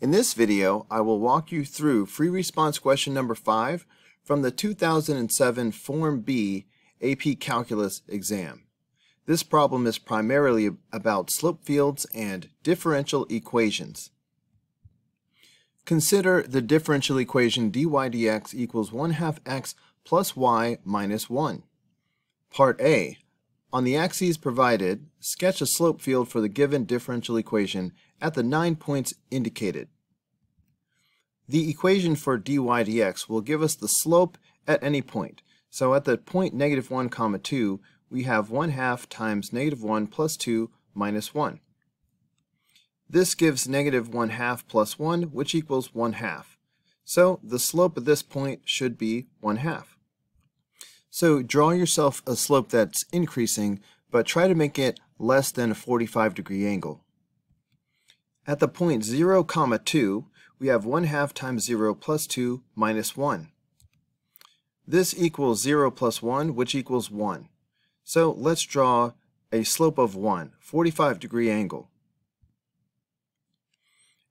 In this video, I will walk you through free response question number 5 from the 2007 Form B AP Calculus exam. This problem is primarily about slope fields and differential equations. Consider the differential equation dy dx equals 1 half x plus y minus 1. Part A. On the axes provided, sketch a slope field for the given differential equation at the nine points indicated. The equation for dy dx will give us the slope at any point. So at the point negative 1 comma 2, we have 1 half times negative 1 plus 2 minus 1. This gives negative 1 half plus 1, which equals 1 half. So the slope at this point should be 1 half. So draw yourself a slope that's increasing, but try to make it less than a 45 degree angle. At the point 0 comma 2, we have 1 half times 0 plus 2 minus 1. This equals 0 plus 1, which equals 1. So let's draw a slope of 1, 45 degree angle.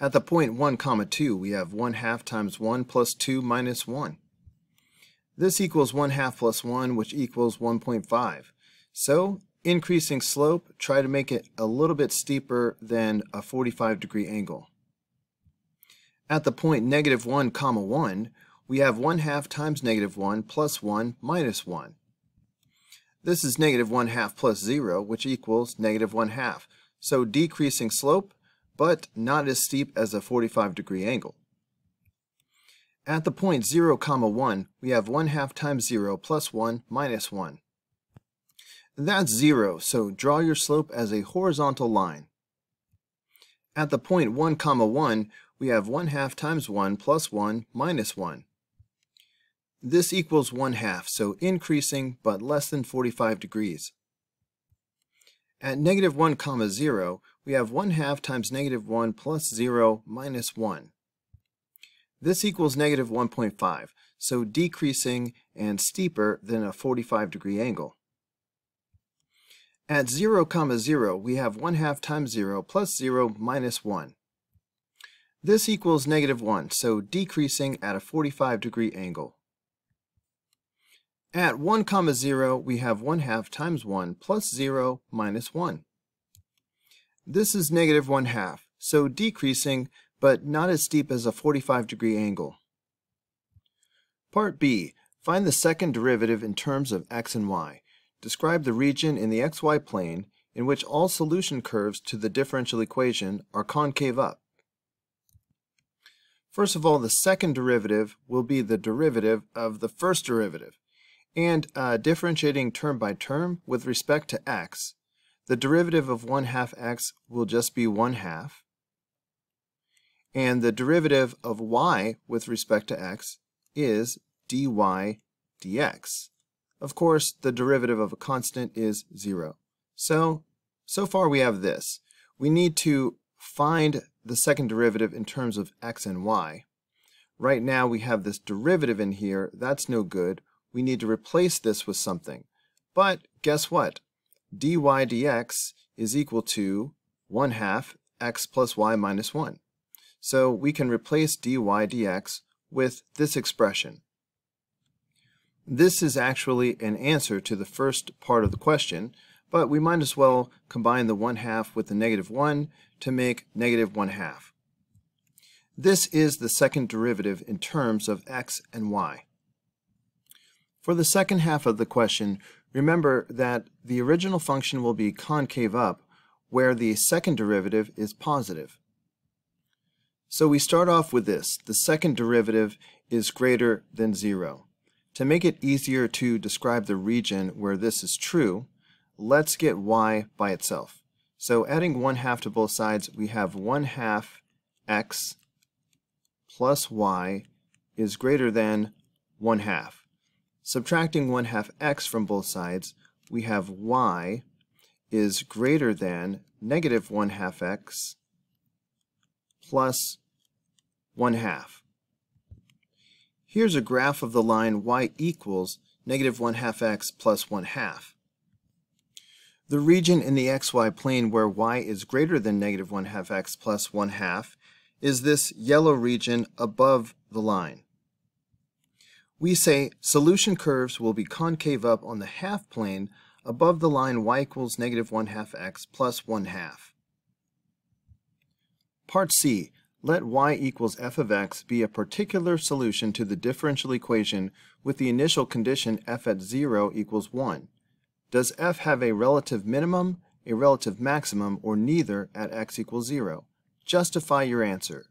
At the point 1 comma 2, we have 1 half times 1 plus 2 minus 1. This equals 1 half plus 1, which equals 1.5. So, increasing slope, try to make it a little bit steeper than a 45 degree angle. At the point negative 1 comma 1, we have 1 half times negative 1 plus 1 minus 1. This is negative 1 half plus 0, which equals negative 1 half. So decreasing slope, but not as steep as a 45 degree angle. At the point 0 comma 1, we have 1 half times 0 plus 1 minus 1. That's 0, so draw your slope as a horizontal line. At the point 1 comma 1, we have 1 half times 1 plus 1 minus 1. This equals 1 half, so increasing but less than 45 degrees. At negative 1 comma 0, we have 1 half times negative 1 plus 0 minus 1. This equals negative 1.5, so decreasing and steeper than a 45 degree angle. At 0 comma 0, we have 1 half times 0 plus 0 minus 1. This equals negative 1, so decreasing at a 45 degree angle. At 1 comma 0, we have 1 half times 1 plus 0 minus 1. This is negative 1 half, so decreasing, but not as steep as a 45 degree angle. Part B. Find the second derivative in terms of x and y. Describe the region in the xy plane in which all solution curves to the differential equation are concave up. First of all, the second derivative will be the derivative of the first derivative. And uh, differentiating term by term with respect to x, the derivative of 1 half x will just be 1 half. And the derivative of y with respect to x is dy dx. Of course, the derivative of a constant is 0. So, so far we have this. We need to find the second derivative in terms of x and y. Right now we have this derivative in here. That's no good. We need to replace this with something. But guess what? dy dx is equal to 1 half x plus y minus 1. So we can replace dy dx with this expression. This is actually an answer to the first part of the question, but we might as well combine the 1 half with the negative 1 to make negative 1 half. This is the second derivative in terms of x and y. For the second half of the question, remember that the original function will be concave up, where the second derivative is positive. So we start off with this. The second derivative is greater than 0. To make it easier to describe the region where this is true, let's get y by itself. So adding 1 half to both sides, we have 1 half x plus y is greater than 1 half. Subtracting 1 half x from both sides, we have y is greater than negative 1 half x plus 1 half. Here's a graph of the line y equals negative 1 half x plus 1 half. The region in the xy plane where y is greater than negative 1 half x plus 1 half is this yellow region above the line. We say solution curves will be concave up on the half plane above the line y equals negative 1 half x plus 1 half. Part C. Let y equals f of x be a particular solution to the differential equation with the initial condition f at 0 equals 1. Does f have a relative minimum, a relative maximum, or neither at x equals 0? Justify your answer.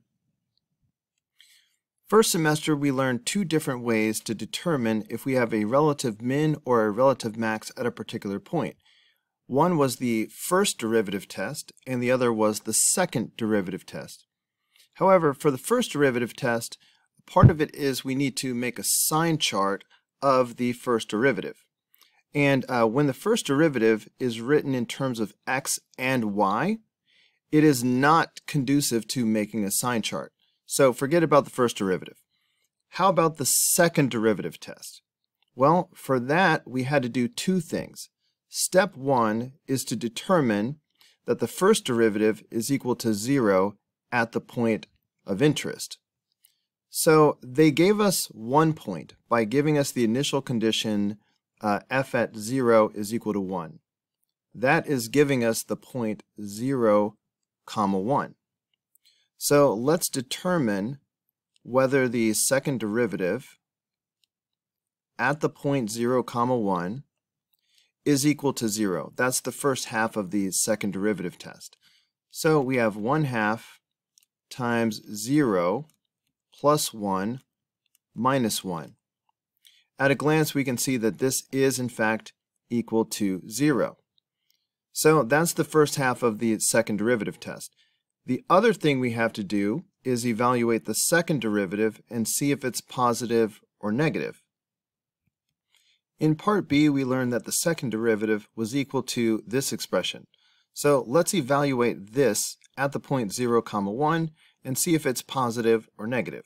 First semester, we learned two different ways to determine if we have a relative min or a relative max at a particular point. One was the first derivative test, and the other was the second derivative test. However, for the first derivative test, part of it is we need to make a sign chart of the first derivative. And uh, when the first derivative is written in terms of x and y, it is not conducive to making a sign chart. So forget about the first derivative. How about the second derivative test? Well, for that, we had to do two things. Step one is to determine that the first derivative is equal to zero at the point of interest. So they gave us one point by giving us the initial condition uh, f at 0 is equal to 1. That is giving us the point 0, comma 1. So let's determine whether the second derivative at the point 0 comma 1 is equal to 0. That's the first half of the second derivative test. So we have 1 half times 0 plus 1 minus 1. At a glance, we can see that this is, in fact, equal to 0. So that's the first half of the second derivative test. The other thing we have to do is evaluate the second derivative and see if it's positive or negative. In part B, we learned that the second derivative was equal to this expression. So let's evaluate this at the point 0, comma 1 and see if it's positive or negative.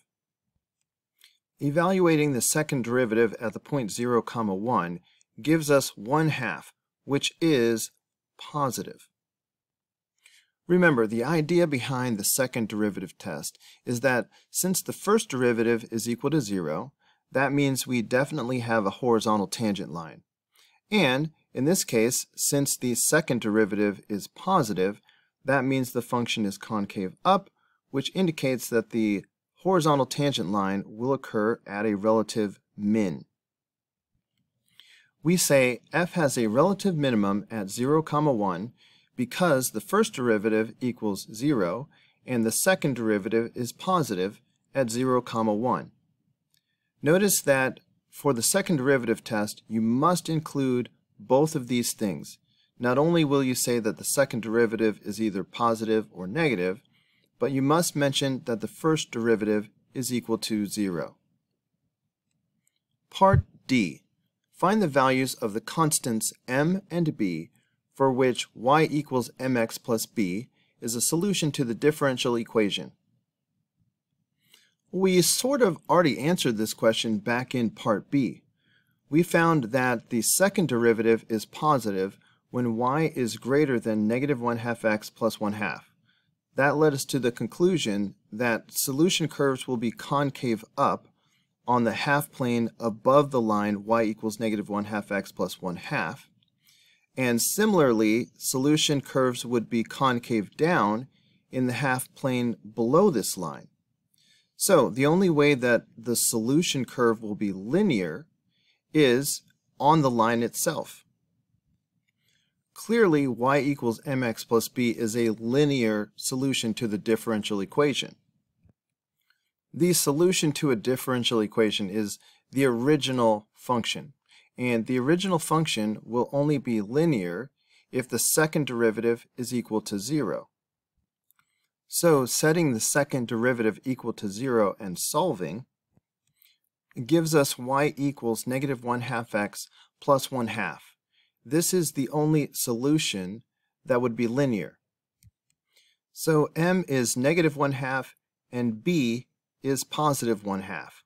Evaluating the second derivative at the point 0, comma 1 gives us 1 half, which is positive. Remember, the idea behind the second derivative test is that since the first derivative is equal to zero, that means we definitely have a horizontal tangent line. And in this case, since the second derivative is positive, that means the function is concave up, which indicates that the horizontal tangent line will occur at a relative min. We say f has a relative minimum at 0, comma 1 because the first derivative equals 0 and the second derivative is positive at 0 comma 1. Notice that for the second derivative test you must include both of these things. Not only will you say that the second derivative is either positive or negative, but you must mention that the first derivative is equal to 0. Part D. Find the values of the constants m and b for which y equals mx plus b is a solution to the differential equation. We sort of already answered this question back in part B. We found that the second derivative is positive when y is greater than negative 1 half x plus 1 half. That led us to the conclusion that solution curves will be concave up on the half plane above the line y equals negative 1 half x plus 1 half, and similarly, solution curves would be concave down in the half plane below this line. So the only way that the solution curve will be linear is on the line itself. Clearly, y equals mx plus b is a linear solution to the differential equation. The solution to a differential equation is the original function. And the original function will only be linear if the second derivative is equal to 0. So setting the second derivative equal to 0 and solving gives us y equals negative 1 half x plus 1 half. This is the only solution that would be linear. So m is negative 1 half and b is positive 1 half.